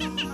Ha ha ha!